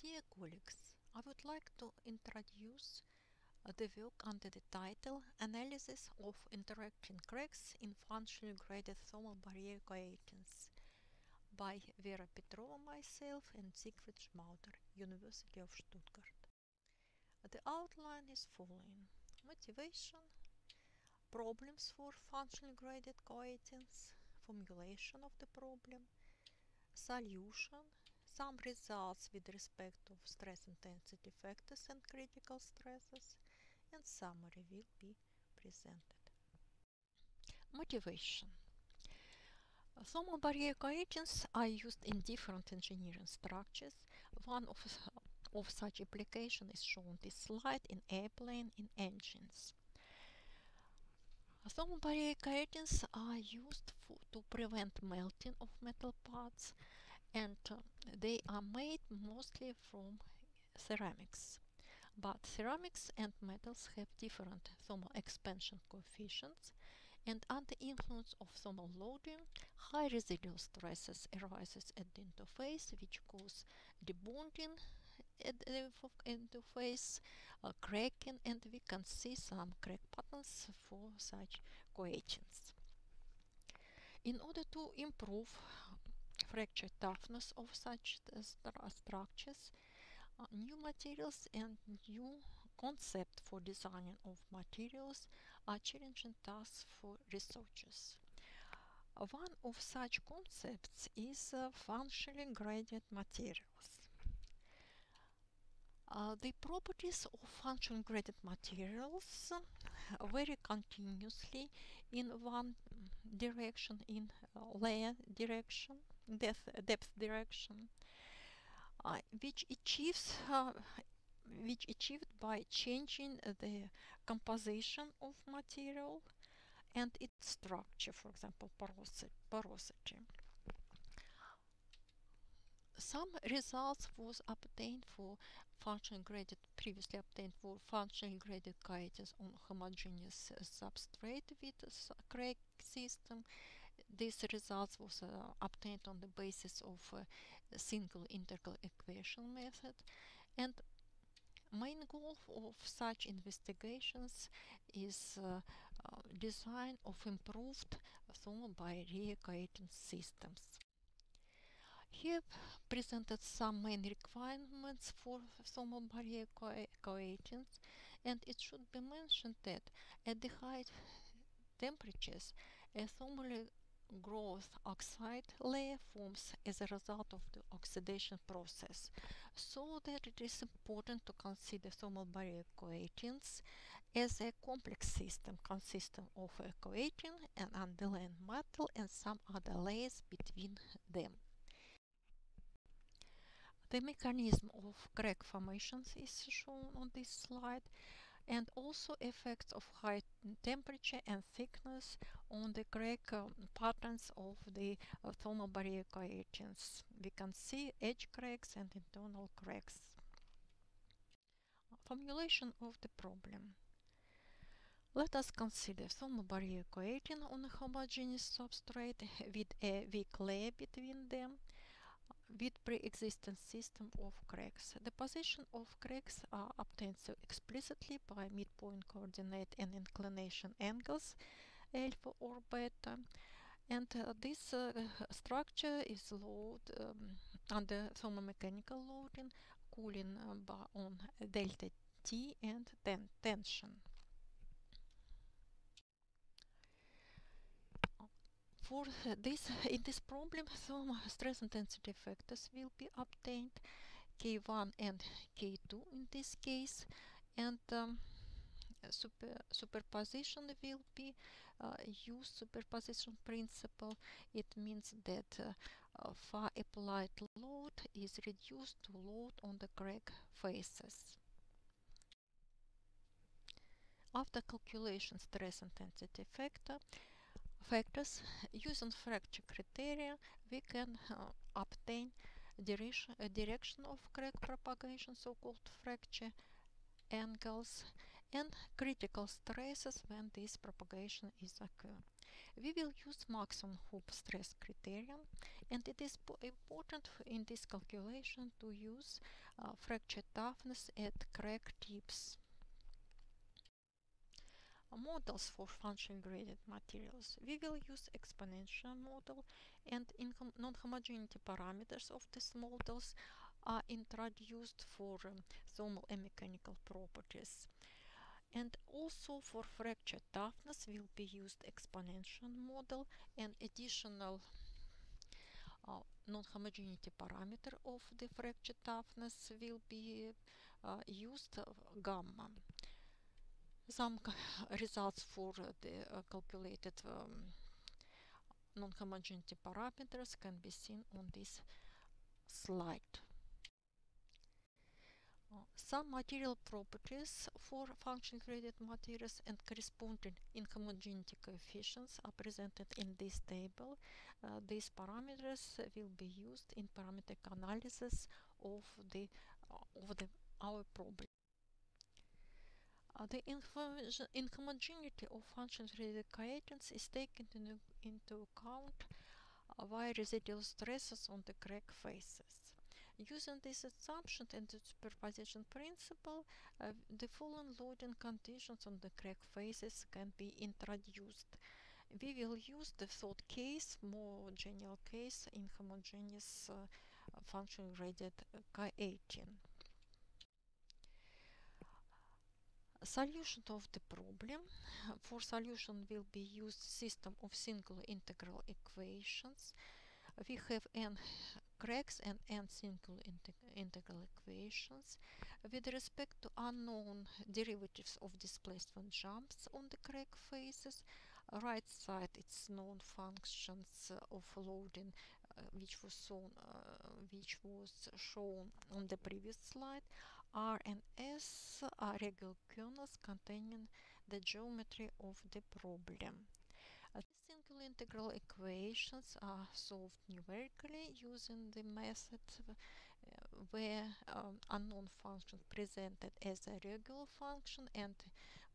Dear colleagues, I would like to introduce uh, the work under the title Analysis of Interacting Cracks in Functionally Graded Thermal Barrier Coatings by Vera Petrova, myself and Siegfried Schmauder, University of Stuttgart. The outline is following. Motivation, problems for functionally graded coatings, formulation of the problem, solution, some results with respect to stress intensity factors and critical stresses, and summary will be presented. Motivation. Thermal barrier coatings are used in different engineering structures. One of, of such application is shown this slide in airplane in engines. Thermal barrier coatings are used for, to prevent melting of metal parts and uh, they are made mostly from ceramics. But ceramics and metals have different thermal expansion coefficients and under influence of thermal loading, high residual stresses arises at the interface which cause debonding at the interface, uh, cracking and we can see some crack patterns for such coatings. In order to improve fracture toughness of such st structures, uh, new materials and new concept for designing of materials are challenging tasks for researchers. Uh, one of such concepts is uh, functionally graded materials. Uh, the properties of functional graded materials vary continuously in one direction, in layer direction, depth, depth direction, uh, which achieves uh, which achieved by changing the composition of material and its structure, for example, porosity. Some results was obtained for functional graded, previously obtained for functional graded coatings on homogeneous substrate with crack system these results was uh, obtained on the basis of uh, a single integral equation method and main goal of such investigations is uh, uh, design of improved thermal barrier coating systems. Here presented some main requirements for thermal barrier co coatings and it should be mentioned that at the high temperatures a thermally growth oxide layer forms as a result of the oxidation process so that it is important to consider thermal barrier coatings as a complex system consisting of a coating and underlying metal and some other layers between them. The mechanism of crack formations is shown on this slide and also effects of high temperature and thickness on the crack uh, patterns of the uh, thermal barrier coatings. We can see edge cracks and internal cracks. Formulation of the problem. Let us consider thermal barrier coating on a homogeneous substrate with a weak layer between them with pre-existing system of cracks. The position of cracks are obtained so explicitly by midpoint coordinate and inclination angles alpha or beta and uh, this uh, structure is load um, under thermomechanical loading cooling uh, on delta T and ten tension. For this in this problem some stress intensity factors will be obtained k1 and k2 in this case and um, super, superposition will be uh, used superposition principle. It means that uh, uh, far applied load is reduced to load on the crack faces. After calculation stress intensity factor factors using fracture criteria we can uh, obtain direction, uh, direction of crack propagation so-called fracture angles and critical stresses when this propagation is occur. We will use maximum hoop stress criterion. And it is important in this calculation to use uh, fracture toughness at crack tips. Models for function graded materials. We will use exponential model and non-homogeneity parameters of these models are introduced for um, thermal and mechanical properties. And also for fracture toughness will be used exponential model and additional uh, non-homogeneity parameter of the fracture toughness will be uh, used uh, gamma. Some results for the uh, calculated um, non-homogeneity parameters can be seen on this slide. Some material properties for function graded materials and corresponding inhomogeneity coefficients are presented in this table. Uh, these parameters will be used in parametric analysis of the uh, of the our problem. Uh, the inhomogeneity of function graded coatings is taken into, into account via residual stresses on the crack faces. Using this assumption and the superposition principle, uh, the following loading conditions on the crack faces can be introduced. We will use the third case, more general case, in homogeneous uh, function graded K18. Solution of the problem. For solution will be used system of single integral equations. We have n cracks and n single integ integral equations with respect to unknown derivatives of displacement jumps on the crack faces. Right side it's known functions of loading uh, which was shown uh, which was shown on the previous slide. R and S are regular kernels containing the geometry of the problem. Single integral equations are solved numerically using the method uh, where um, unknown function presented as a regular function and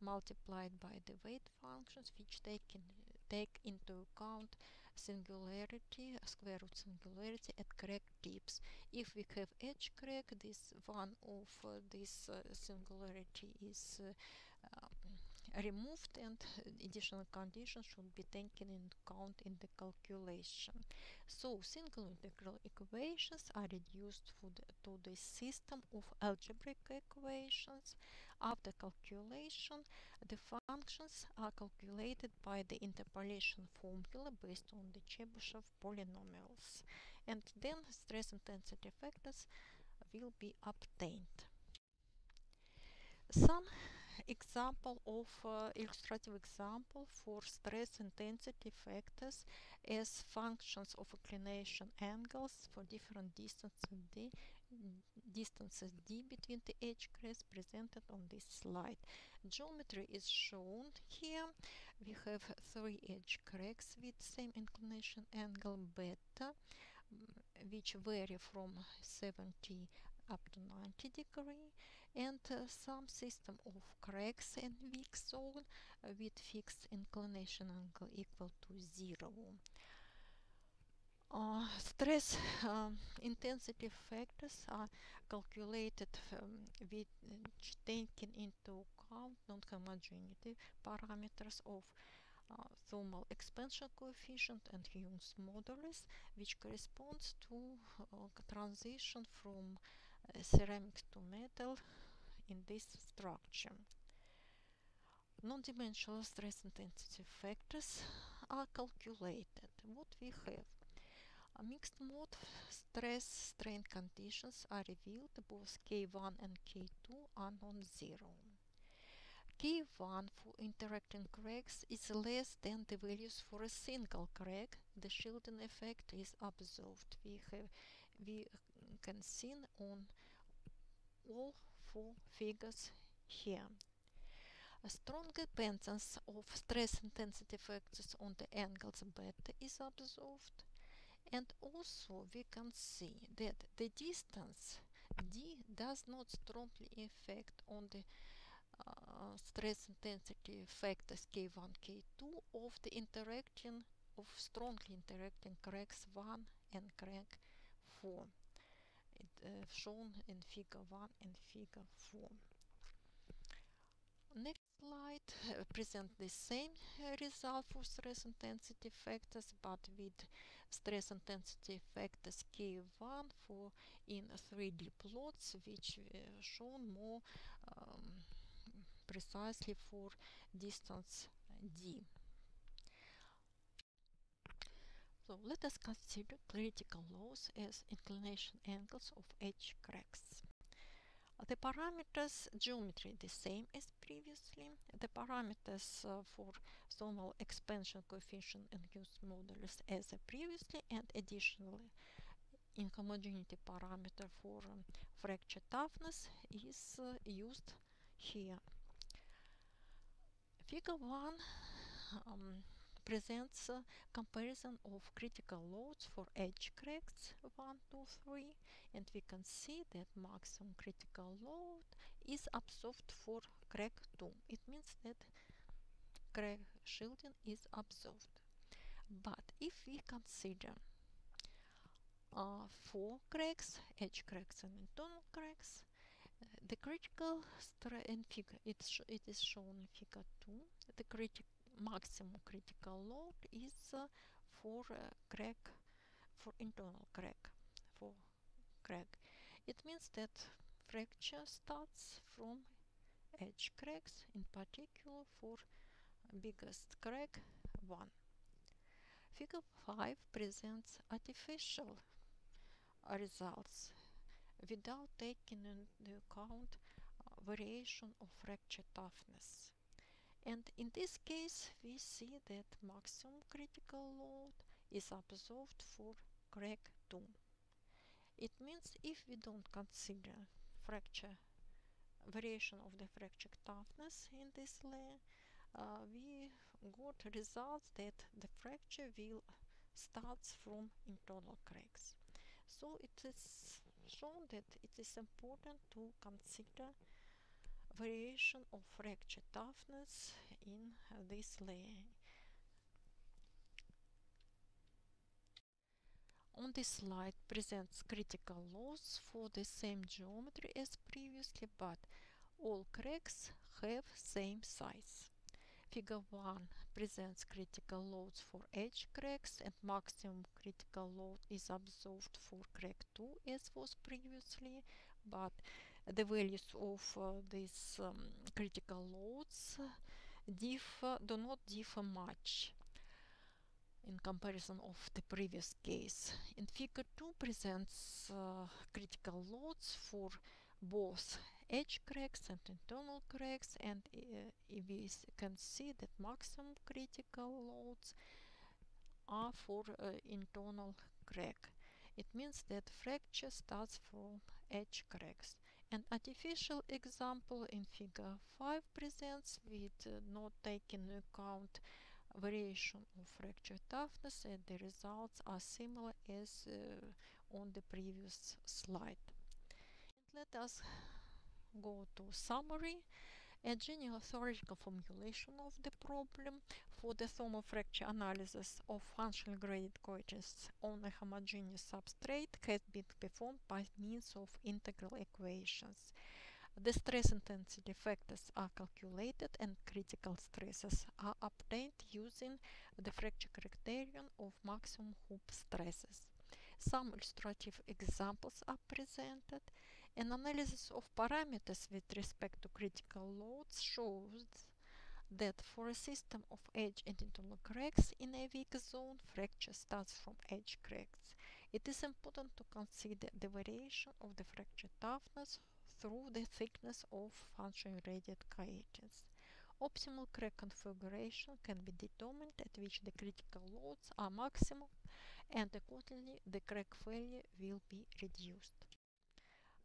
multiplied by the weight functions which take, in, take into account singularity, square root singularity at crack tips. If we have edge crack, this one of uh, this uh, singularity is uh, um, removed and additional conditions should be taken into account in the calculation. So single integral equations are reduced the, to the system of algebraic equations. After calculation, the functions are calculated by the interpolation formula based on the Chebyshev polynomials. And then stress intensity factors will be obtained. Some example of uh, illustrative example for stress intensity factors as functions of inclination angles for different distances d, distances d between the edge cracks presented on this slide. Geometry is shown here. We have three edge cracks with same inclination angle beta which vary from 70 up to 90 degree and uh, some system of cracks and weak zone with fixed inclination angle equal to zero. Uh, stress um, intensity factors are calculated um, with taking into account non-homogeneity parameters of uh, thermal expansion coefficient and Young's modulus, which corresponds to uh, transition from uh, ceramic to metal in this structure. Non-dimensional stress intensity factors are calculated. What we have? A mixed mode stress strain conditions are revealed both K1 and K2 are non-zero. K1 for interacting cracks is less than the values for a single crack. The shielding effect is observed. We have we can see on all four figures here. A strong dependence of stress intensity factors on the angles beta is observed and also we can see that the distance d does not strongly affect on the uh, stress intensity factors k1 k2 of the interaction of strongly interacting cracks 1 and crack 4 it, uh, shown in figure 1 and figure 4 next slide uh, present the same uh, result for stress intensity factors but with stress intensity factors K1 for in 3D plots which uh, shown more um, precisely for distance d. So let us consider critical loads as inclination angles of edge cracks. The parameters geometry the same as previously. The parameters uh, for thermal expansion coefficient and Young's modulus as previously and additionally inhomogeneity parameter for um, fracture toughness is uh, used here. Figure 1 um, presents a comparison of critical loads for edge cracks 1, 2, 3 and we can see that maximum critical load is absorbed for crack 2. It means that crack shielding is absorbed. But if we consider uh, four cracks, edge cracks and internal cracks, uh, the critical in figure it, it is shown in figure 2 the critical maximum critical load is uh, for uh, crack for internal crack for crack. It means that fracture starts from edge cracks in particular for biggest crack 1 figure 5 presents artificial results without taking into account uh, variation of fracture toughness and in this case we see that maximum critical load is absorbed for crack 2 it means if we don't consider fracture variation of the fracture toughness in this layer uh, we got results that the fracture will starts from internal cracks. So it is shown that it is important to consider variation of fracture toughness in this layer. On this slide presents critical loads for the same geometry as previously, but all cracks have same size. Figure 1 presents critical loads for edge cracks and maximum critical load is observed for crack 2 as was previously, but the values of uh, these um, critical loads differ, do not differ much in comparison of the previous case. In figure 2 presents uh, critical loads for both edge cracks and internal cracks and uh, we can see that maximum critical loads are for uh, internal crack. It means that fracture starts from edge cracks. An artificial example in figure 5 presents with uh, not taking into account variation of fracture toughness and the results are similar as uh, on the previous slide. And let us go to summary. A general theoretical formulation of the problem for the thermal fracture analysis of functional graded coefficients on a homogeneous substrate has been performed by means of integral equations. The stress intensity factors are calculated and critical stresses are obtained using the fracture criterion of maximum hoop stresses. Some illustrative examples are presented an analysis of parameters with respect to critical loads shows that for a system of edge and internal cracks in a weak zone, fracture starts from edge cracks. It is important to consider the variation of the fracture toughness through the thickness of function gradient coefficients. Optimal crack configuration can be determined at which the critical loads are maximum and accordingly the crack failure will be reduced.